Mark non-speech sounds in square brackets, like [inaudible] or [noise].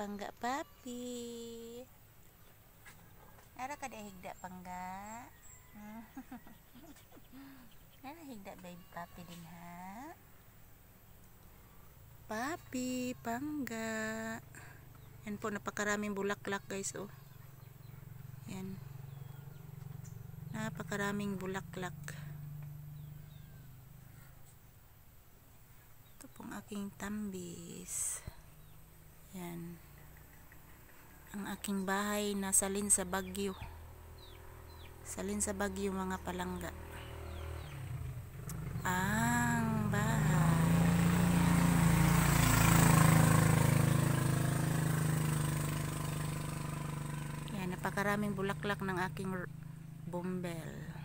pangga papi. Ara ka da higda pangga. [laughs] Ara higda baby papi din ha. Papi, pangga. Yan po, napakaraming bulaklak guys oh. Yan. Napakaraming bulaklak. Ito pong aking tambis. Yan. Ang aking bahay nasa lin sa Bagyo. Salin sa Bagyo mga palangga. Ang bahay. Yan, napakaraming bulaklak ng aking bumbel.